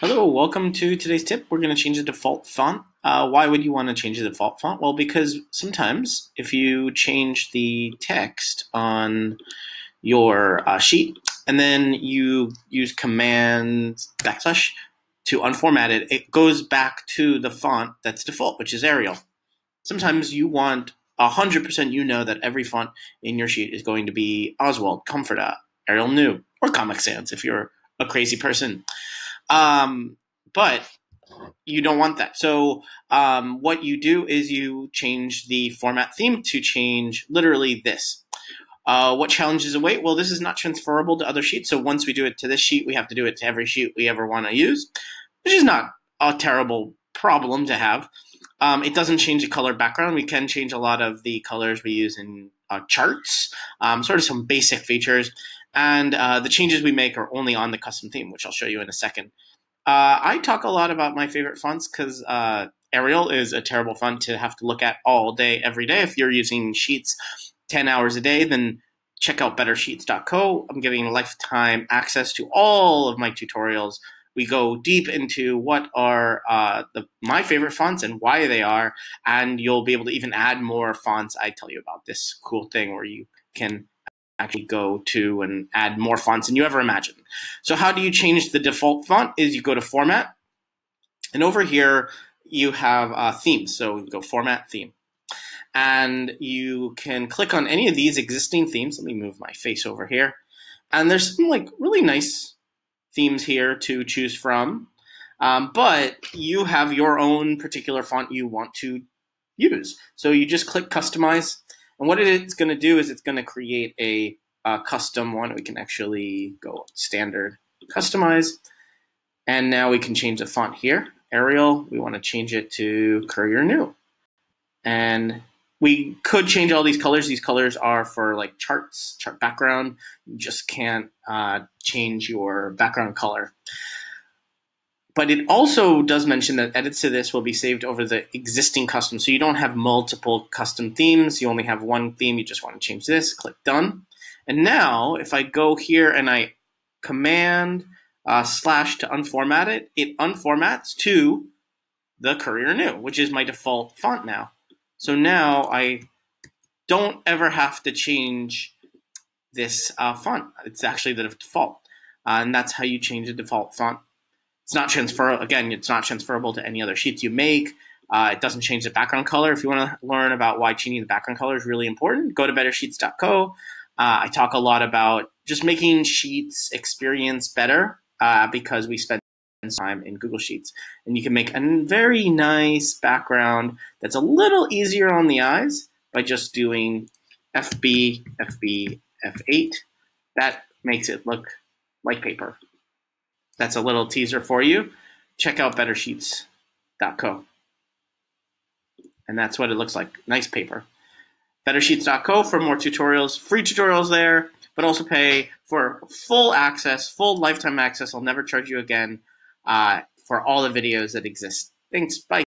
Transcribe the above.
Hello, welcome to today's tip. We're going to change the default font. Uh, why would you want to change the default font? Well, because sometimes if you change the text on your uh, sheet and then you use command backslash to unformat it, it goes back to the font that's default, which is Arial. Sometimes you want 100% you know that every font in your sheet is going to be Oswald, Comfortaa, Arial New, or Comic Sans if you're a crazy person. Um, but you don't want that. So um, what you do is you change the format theme to change literally this. Uh, what challenges await? Well, this is not transferable to other sheets. So once we do it to this sheet, we have to do it to every sheet we ever want to use, which is not a terrible problem to have. Um, it doesn't change the color background. We can change a lot of the colors we use in uh, charts, um, sort of some basic features. And uh, the changes we make are only on the custom theme, which I'll show you in a second. Uh, I talk a lot about my favorite fonts because uh, Arial is a terrible font to have to look at all day, every day. If you're using Sheets 10 hours a day, then check out bettersheets.co. I'm giving lifetime access to all of my tutorials. We go deep into what are uh, the, my favorite fonts and why they are, and you'll be able to even add more fonts. I tell you about this cool thing where you can actually go to and add more fonts than you ever imagined. So how do you change the default font is you go to format and over here you have uh, themes. So you go format theme and you can click on any of these existing themes. Let me move my face over here. And there's some like really nice themes here to choose from. Um, but you have your own particular font you want to use. So you just click customize and what it's going to do is it's going to create a, a, custom one. We can actually go standard customize. And now we can change the font here. Arial, we want to change it to Courier New. And we could change all these colors. These colors are for like charts, chart background. You just can't uh, change your background color. But it also does mention that edits to this will be saved over the existing custom. So you don't have multiple custom themes. You only have one theme. You just want to change this. Click done. And now if I go here and I command uh, slash to unformat it, it unformats to the Courier New, which is my default font now. So now I don't ever have to change this uh, font. It's actually the default. Uh, and that's how you change the default font it's not transfer again. It's not transferable to any other sheets you make. Uh, it doesn't change the background color. If you want to learn about why changing the background color is really important, go to bettersheets.co. Uh, I talk a lot about just making Sheets experience better uh, because we spend time in Google Sheets. And you can make a very nice background that's a little easier on the eyes by just doing FB, FB, F8. That makes it look like paper that's a little teaser for you. Check out bettersheets.co. And that's what it looks like. Nice paper. Bettersheets.co for more tutorials, free tutorials there, but also pay for full access, full lifetime access. I'll never charge you again uh, for all the videos that exist. Thanks. Bye.